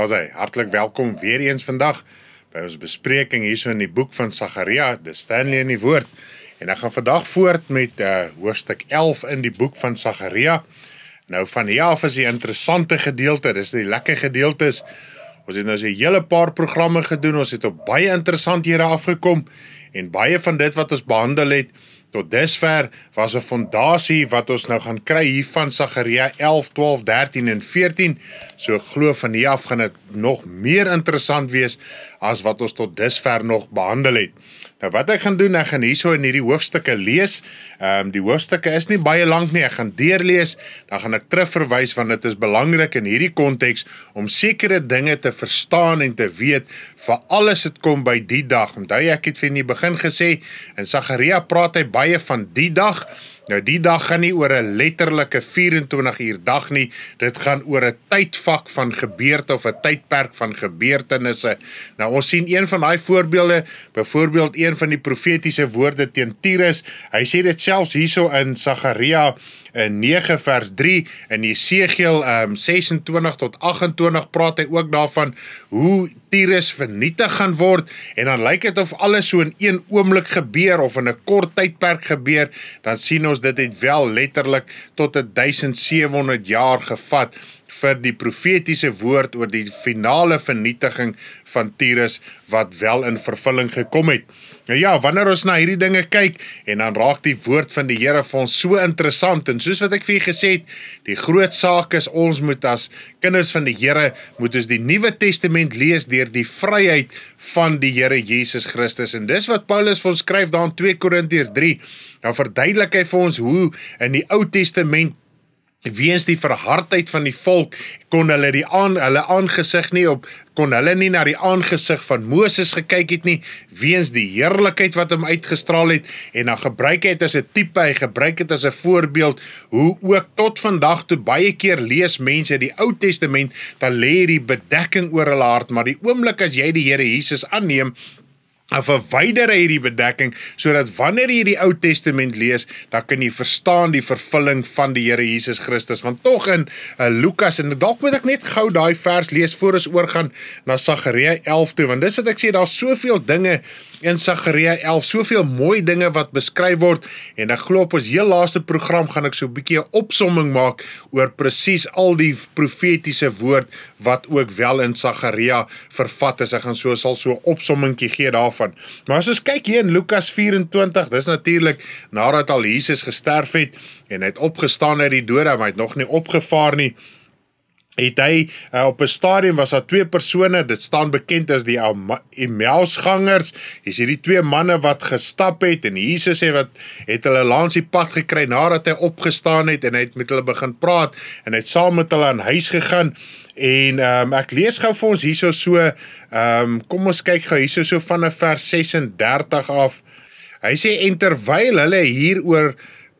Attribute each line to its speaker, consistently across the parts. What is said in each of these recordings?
Speaker 1: Daar's hy. Hartlik welkom weer eens vandag by ons bespreking hierso in die boek van Sagaria, die Stanley in die woord. En ek gaan vandag voort met uh hoofstuk 11 in die boek van Sagaria. Nou van hier af is die interessante gedeelte, dis die lekker gedeeltes. Ons het nou so 'n hele paar programme gedoen. Ons het op baie interessanthede afgekom en baie van dit wat ons behandel het tot dusver was 'n fondasie wat ons nou gaan kry hier van Sagaria 11, 12, 13 en 14. So glo van hier af gaan dit nog meer interessant wees as wat ons tot dusver nog behandel het. Nou wat ek gaan doen, ek gaan hierso in hierdie hoofstukke lees. Ehm um, die hoofstukke is nie baie lank nie. Ek gaan deurlees, dan gaan ek terugverwys want dit is belangrik in hierdie konteks om sekere dinge te verstaan en te weet vir alles wat kom by die dag. Onthou ek het vir in die begin gesê in Sagaria praat hy baie van die dag. Nou die dag gaan nie oor 'n letterlike 24 uur dag nie. Dit gaan oor 'n tydvak van gebeurte of 'n tydperk van gebeurtenisse. Nou ons sien een van daai voorbeelde, byvoorbeeld een van die profetiese woorde teen Tyrus. Hy sê dit selfs hierso in Sagaria in 9 vers 3 in Jesegiel um 26 tot 28 praat hy ook daarvan hoe Tyrus vernietig gaan word en dan lyk dit of alles so in een oomblik gebeur of in 'n kort tydperk gebeur dan sien ons dit het wel letterlik tot 1700 jaar gevat vir die profetiese woord oor die finale vernietiging van Tyrus wat wel in vervulling gekom het. Nou ja, wanneer ons na hierdie dinge kyk en dan raak die woord van die Here vir ons so interessant en soos wat ek vir julle gesê het, die groot saak is ons moet as kinders van die Here moet ons die Nuwe Testament lees deur die vryheid van die Here Jesus Christus en dis wat Paulus vir ons skryf daar in 2 Korintiërs 3. Nou verduidelik hy vir ons hoe in die Ou Testament weens die verhardheid van die volk kon hulle die aan hulle aangesig nie op kon hulle nie na die aangesig van Moses gekyk het nie weens die heerlikheid wat hom uitgestraal het. En dan gebruik hy dit as 'n tipe hy gebruik dit as 'n voorbeeld hoe ook tot vandag toe baie keer lees mense die Ou Testament dan lê hierdie bedekking oor hulle hart maar die oomblik as jy die Here Jesus aanneem of verwyder hy hierdie bedekking sodat wanneer jy die Ou Testament lees, dan kan jy verstaan die vervulling van die Here Jesus Christus. Want tog in uh, Lukas en dalk moet ek net gou daai vers lees voor ons oorgaan na Sagaria 11 toe, want dis wat ek sê daar's soveel dinge in Sagaria 11, soveel mooi dinge wat beskryf word en ek glo op ons heel laaste program gaan ek so 'n bietjie 'n opsomming maak oor presies al die profetiese woord wat ook wel in Sagaria vervat is. Ek gaan so sal so 'n opsommingkie gee daarvan daarvan. Maar as ons kyk hier in Lukas 24, dis natuurlik nadat al Jesus gesterf het en hy het opgestaan uit die dode, maar hy het nog nie opgevaar nie het hy uh, op 'n stadium was daar twee persone dit staan bekend as die Emmausgangers is hierdie twee manne wat gestap het en Jesus sê wat het hulle langs die pad gekry nadat hy opgestaan het en hy het met hulle begin praat en hy het saam met hulle aan huis gegaan En ehm um, ek lees gou vir ons hierso so ehm um, kom ons kyk gou hierso so van vers 36 af. Hy sê en terwyl hulle hieroor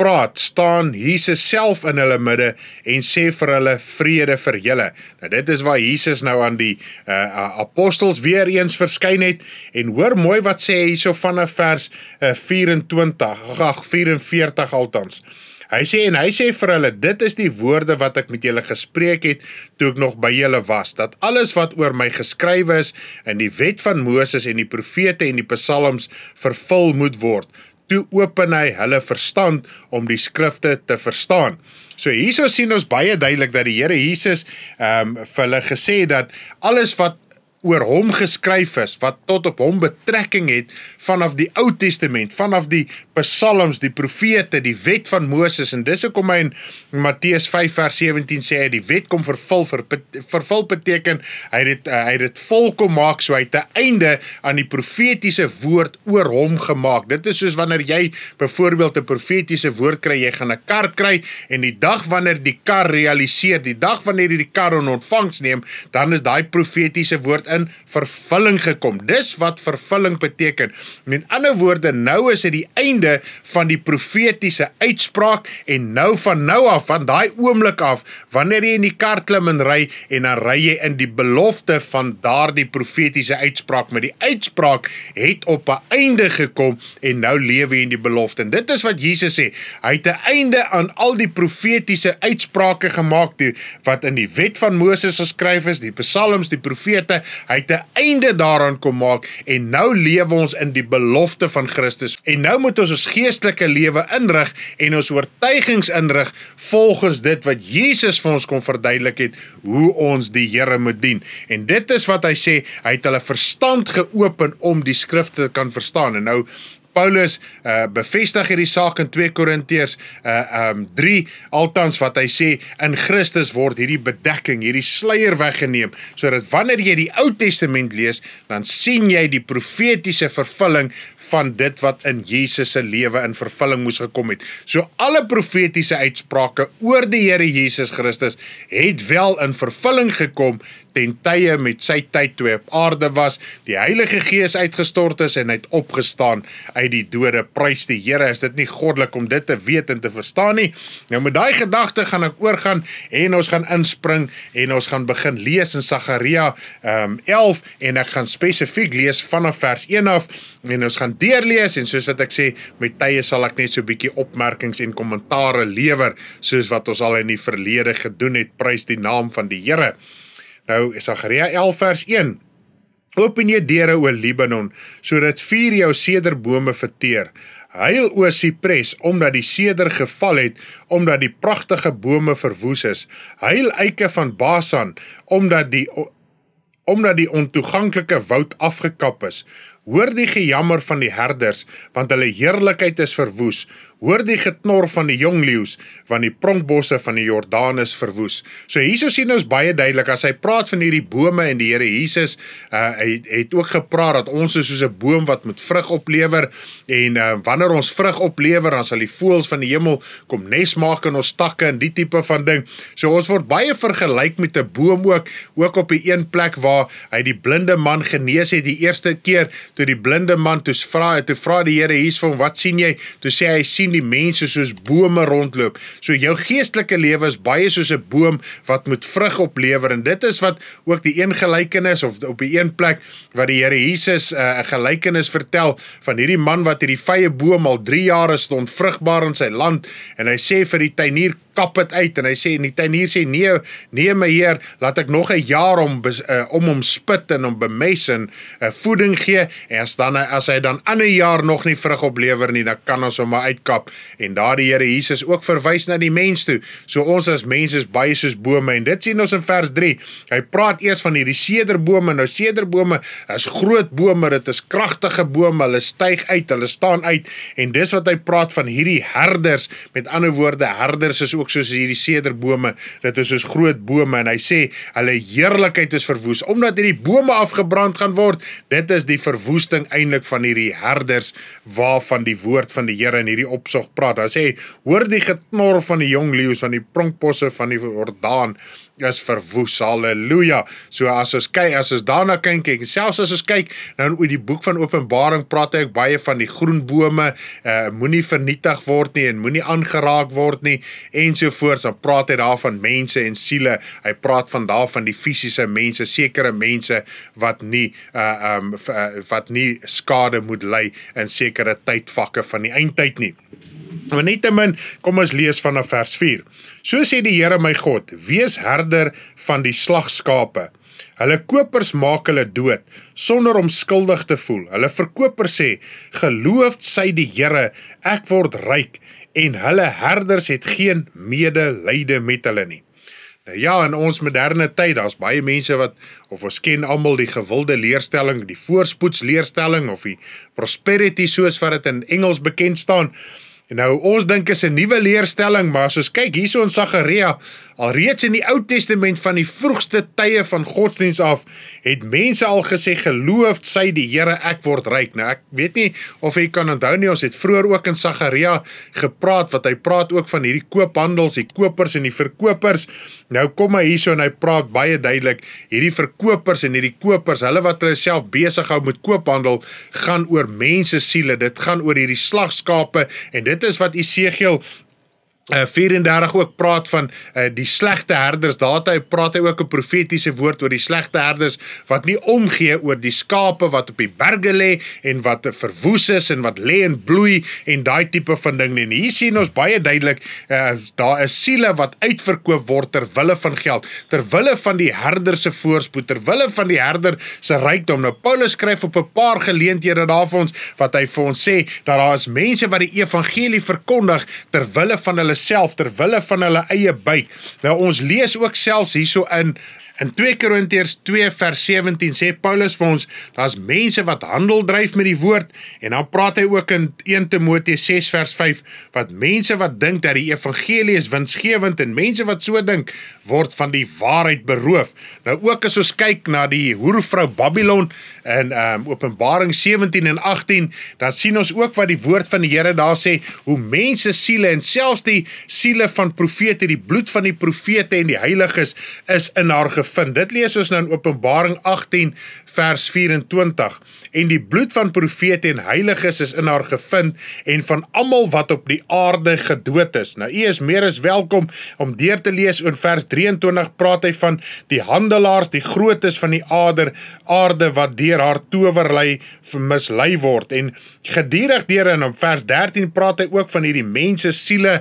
Speaker 1: praat, staan Jesus self in hulle midde en sê vir hulle vrede vir julle. Nou dit is waar Jesus nou aan die uh, uh, apostels weer eens verskyn het en hoor mooi wat sê hy hierso van vers uh, 24, ag 44 altans. Hy sê en hy sê vir hulle dit is die woorde wat ek met julle gespreek het toe ek nog by julle was dat alles wat oor my geskrywe is in die wet van Moses en die profete en die psalms vervul moet word. Toe open hy hulle verstand om die skrifte te verstaan. So hierso sien ons baie duidelik dat die Here Jesus ehm um, vir hulle gesê dat alles wat oor hom geskryf is wat tot op hom betrekking het vanaf die Ou Testament, vanaf die Psalms, die profete, die wet van Moses en dis hoekom hy in Matteus 5 vers 17 sê hy die wet kom vervul vir vervul beteken hy het uh, hy het dit volkom maak so hy te einde aan die profetiese woord oor hom gemaak. Dit is soos wanneer jy byvoorbeeld 'n profetiese woord kry, jy gaan 'n kar kry en die dag wanneer die kar realiseer, die dag wanneer jy die kar in ontvangs neem, dan is daai profetiese woord in vervulling gekom. Dis wat vervulling beteken. Met ander woorde, nou is dit die einde van die profetiese uitspraak en nou van nou af, van daai oomblik af, wanneer jy in die kar klim en ry en dan ry jy in die belofte van daardie profetiese uitspraak, maar die uitspraak het op 'n einde gekom en nou lewe jy in die belofte. En dit is wat Jesus sê. Hy het 'n einde aan al die profetiese uitsprake gemaak die, wat in die wet van Moses geskryf is, die psalms, die profete. Hy het 'n einde daaraan kom maak en nou lewe ons in die belofte van Christus. En nou moet ons ons geestelike lewe inrig en ons oortuigings inrig volgens dit wat Jesus vir ons kom verduidelik het hoe ons die Here moet dien. En dit is wat hy sê, hy het hulle verstand geopen om die skrifte te kan verstaan. En nou Paulus uh bevestig hierdie saak in 2 Korintiërs uh um 3 altans wat hy sê in Christus word hierdie bedekking, hierdie sluier weggeneem sodat wanneer jy die Ou Testament lees, dan sien jy die profetiese vervulling van dit wat in Jesus se lewe in vervulling moes gekom het. So alle profetiese uitsprake oor die Here Jesus Christus het wel in vervulling gekom ten tye met sy tyd toe op aarde was, die Heilige Gees uitgestort is en hy het opgestaan uit die dode. Prys die Here, is dit nie goddelik om dit te weet en te verstaan nie? Nou met daai gedagte gaan ek oorgaan en ons gaan inspring en ons gaan begin lees in Sagaria um, 11 en ek gaan spesifiek lees vanaf vers 1 af en ons gaan deurlees en soos wat ek sê met tye sal ek net so 'n bietjie opmerkings en kommentare lewer soos wat ons al in die verlede gedoen het. Prys die naam van die Here. Nou Sagaria 11 vers 1 Open jy deure o Libanon sodat vuur jou sederbome verteer. Huil o Sipres omdat die seder geval het omdat die pragtige bome verwoes is. Huil eike van Basan omdat die omdat die ontoeganklike woud afgekap is Hoor die gejammer van die herders, want hulle heerlikheid is verwoes. Hoor die geknor van die jong leeu's, want die pronkbosse van die Jordaan is verwoes. So Jesus sien ons baie duidelik as hy praat van hierdie bome en die Here Jesus, uh, hy het ook gepraat dat ons is soos 'n boom wat moet vrug oplewer en uh, wanneer ons vrug oplewer, dan sal die voëls van die hemel kom nes maak in ons takke en die tipe van ding. So ons word baie vergelyk met 'n boom ook, ook op die een plek waar hy die blinde man genees het die eerste keer toe die blinde man toe vra toe vra die Here hier's van wat sien jy? Toe sê hy sien die mense soos bome rondloop. So jou geestelike lewe is baie soos 'n boom wat moet vrug oplewer en dit is wat ook die een gelykenis of op die een plek wat die Here Jesus uh, 'n uh, gelykenis vertel van hierdie man wat hierdie vrye boom al 3 jare stond vrugbaar in sy land en hy sê vir die tuinier kap dit uit en hy sê en die tuinier sê nee nee my heer laat ek nog 'n jaar om uh, om hom spit en hom bemes en uh, voeding gee en as dan as hy dan ander jaar nog nie vrug oplewer nie dan kan ons hom maar uitkap. En daar die Here Jesus ook verwys na die mens toe. So ons as mense is baie soos bome en dit sien ons in vers 3 hy praat eers van hierdie sederbome. Nou sederbome is groot bome dit is kragtige bome hulle styg uit hulle staan uit en dis wat hy praat van hierdie herders. Met ander woorde herders is ook soos hierdie sederbome. Dit is soos groot bome en hy sê hulle heerlikheid is verwoes omdat hierdie bome afgebrand gaan word. Dit is die verwoesting eintlik van hierdie herders waarvan die woord van die Here in hierdie opsog praat. Hy sê hoor die geknor van die jong leeu's van die pronkbosse van die Jordaan is verwoes. Halleluja. So as ons kyk, as ons daarna kyk, kyk selfs as ons kyk nou in die boek van Openbaring praat hy ook baie van die groen bome, uh moenie vernietig word nie en moenie aangeraak word nie ensovoorts. Dan praat hy daar van mense en siele. Hy praat van daar van die fisiese mense, sekere mense wat nie uh um wat nie skade moet ly in sekere tydvakke van die eindtyd nie. Maar nietemin, kom ons lees vanaf vers 4. So sê die Here my God: Wees herder van die slagskape. Hulle kopers maak hulle dood sonder om skuldig te voel. Hulle verkopers sê: Geloofd sy die Here, ek word ryk en hulle herders het geen medelyde met hulle nie. Nou ja, in ons moderne tyd, daar's baie mense wat of ons ken almal die gewilde leerstelling, die voorspoeds leerstelling of die prosperity soos wat dit in Engels bekend staan. En nou ons dink is 'n nuwe leerstelling, maar as ons kyk hierso in Sagaria, alreeds in die Ou Testament van die vroegste tye van godsdiens af, het mense al gesê geloof sy die Here ek word ryk. Nou ek weet nie of jy kan onthou nie, ons het vroeër ook in Sagaria gepraat wat hy praat ook van hierdie koophandels, die kopers en die verkopers. Nou kom hy hierso en hy praat baie duidelik, hierdie verkopers en hierdie kopers, hulle wat hulle self besig hou met koophandel, gaan oor mense siele. Dit gaan oor hierdie slagskape en dit is wat Esegiel uh, 34 ook praat van uh, die slegte herders. Daar hy praat hy ook 'n profetiese woord oor die slegte herders wat nie omgee oor die skape wat op die berge lê en wat verwoes is en wat lê en bloei en daai tipe van ding nie. En hier sien ons baie duidelik uh, daar is siele wat uitverkoop word ter wille van geld, ter wille van die herder se voorspoed, ter wille van die herder se rykdom. Nou Paulus skryf op 'n paar geleenthede daar vir ons wat hy vir ons sê dat daar is mense wat die evangelie verkondig ter wille van hulle self ter wille van hulle eie buik. Nou ons lees ook selfs hierso in In 2 Korintiërs 2 vers 17 sê Paulus vir ons, daar's mense wat handel dryf met die woord en dan praat hy ook in 1 Timoteus 6 vers 5 wat mense wat dink dat die evangelie is winsgewend en mense wat so dink word van die waarheid beroof. Nou ook as ons kyk na die hoervrou Babylon in um, Openbaring 17 en 18, dan sien ons ook wat die woord van die Here daar sê, hoe mense siele en selfs die siele van profete, die bloed van die profete en die heiliges is in haar gevind. Dit lees ons nou in Openbaring 18 vers 24. En die bloed van profete en heiliges is in haar gevind en van almal wat op die aarde gedood is. Nou u is meer as welkom om deur te lees in vers 23 praat hy van die handelaars, die grootes van die aarde, aarde wat deur haar towerlei mislei word en gedurig deur in vers 13 praat hy ook van hierdie mense siele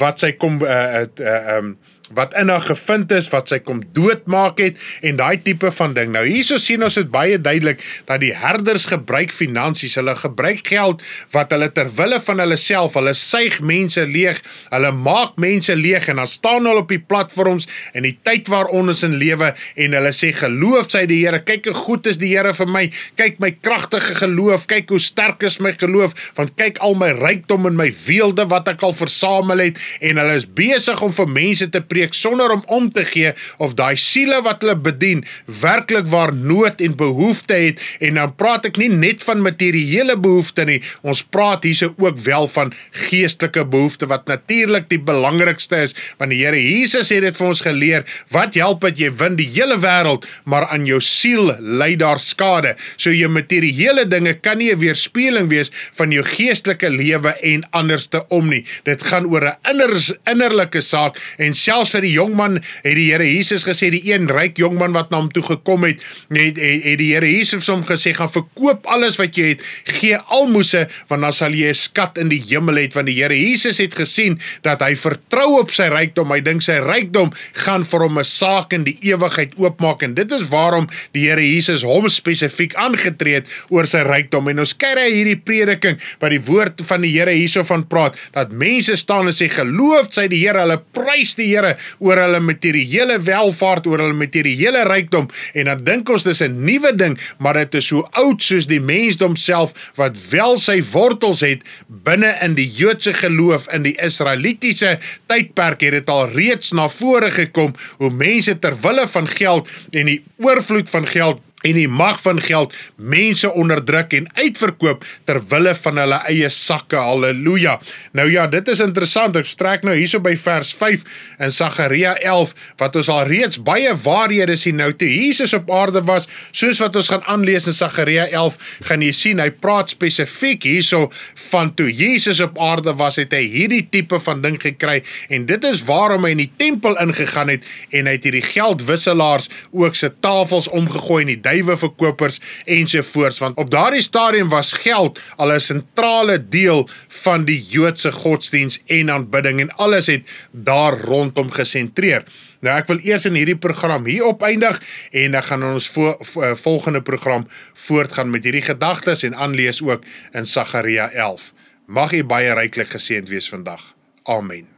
Speaker 1: wat sy kom uh, uh, uh, um, wat in haar gevind is wat sy kom doodmaak het en daai tipe van ding. Nou hierso sien ons dit baie duidelik dat die herders gebruik finansies, hulle gebruik geld wat hulle ter wille van hulle self, hulle suig mense leeg, hulle maak mense leeg en dan staan hulle op die platforms in die tyd waaron ons in lewe en hulle sê geloof sy die Here, kyk hoe goed is die Here vir my, kyk my kragtige geloof, kyk hoe sterk is my geloof, want kyk al my rykdom en my weelde wat ek al versamel het. En hulle is besig om vir mense te preek sonder om om te gee of daai siele wat hulle bedien werklik waar nood en behoefte het. En dan praat ek nie net van materiële behoeftes nie. Ons praat hierse ook wel van geestelike behoeftes wat natuurlik die belangrikste is. Want die Here Jesus het dit vir ons geleer wat help dat jy win die hele wêreld maar aan jou siel ly daar skade. So jou materiële dinge kan nie 'n weerspieëling wees van jou geestelike lewe en anderste om nie. Dit gaan oor 'n inners innerlike saak en self selfs vir die jong man het die Here Jesus gesê die een ryk jong man wat na hom toe gekom het, het het, het die Here Jesus hom gesê gaan verkoop alles wat jy het, gee almoses want dan sal jy 'n skat in die hemel hê want die Here Jesus het gesien dat hy vertrou op sy rykdom. Hy dink sy rykdom gaan vir hom 'n saak in die ewigheid oopmaak en dit is waarom die Here Jesus hom spesifiek aangetree het oor sy rykdom. En ons hy hierdie prediking wat die woord van die Here hierso van praat dat mense staan en sê geloof sy die Here, hulle prys die Here oor hulle materiële welvaart, oor hulle materiële rykdom. En dan dink ons dis 'n nuwe ding, maar dit is so oud soos die mensdom self wat wel sy wortels het binne in die Joodse geloof in die Israelitiese tydperk het dit al reeds na vore gekom hoe mense ter wille van geld en die oorvloed van geld en die mag van geld mense onderdruk en uitverkoop ter wille van hulle eie sakke. Halleluja. Nou ja, dit is interessant. Ek strek nou hierso by vers 5 in Sagaria 11 wat ons al reeds baie waarhede sien nou toe Jesus op aarde was, soos wat ons gaan aanlees in Sagaria 11, gaan jy sien hy praat spesifiek hierso van toe Jesus op aarde was, het hy hierdie tipe van ding gekry en dit is waarom hy in die tempel ingegaan het en hy het hierdie geldwisselaars ook se tafels omgegooi en die druiweverkopers ensovoorts want op daardie stadium was geld al 'n sentrale deel van die Joodse godsdiens en aanbidding en alles het daar rondom gesentreer. Nou ek wil eers in hierdie program hier opeindig en dan gaan ons vo eh, volgende program voortgaan met hierdie gedagtes en aanlees ook in Sagaria 11. Mag u baie ryklik geseënd wees vandag. Amen.